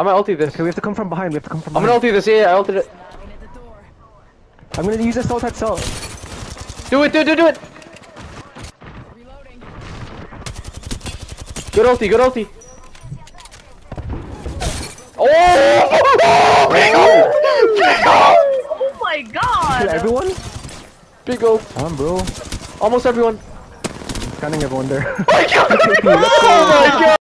I'm gonna ulti this. Okay, we have to come from behind. We have to come from behind. I'm gonna ulti this. Yeah, yeah, I ulted it. I'm gonna use this at cell. Do it, do it, do it, do it. Good ulti, good ulti. Oh! Big ult! Big! Oh my god! god! everyone? Big ult. Come on, bro. Almost everyone. Scanning everyone there. Oh my god! Oh